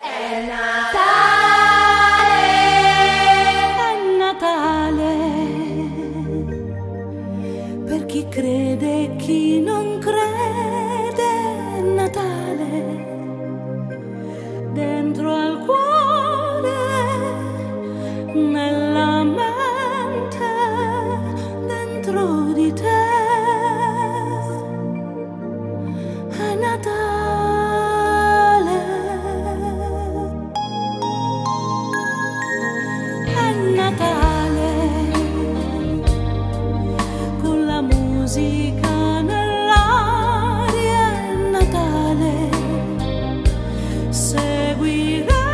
È Natale, è Natale, per chi crede e chi non crede, è Natale, dentro al cuore, nella mente, dentro di te. musica nell'aria è Natale. Seguiremo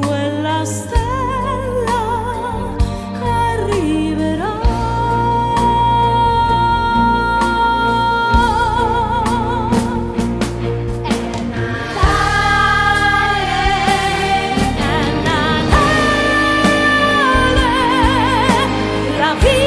quella stella arriverà. La vita.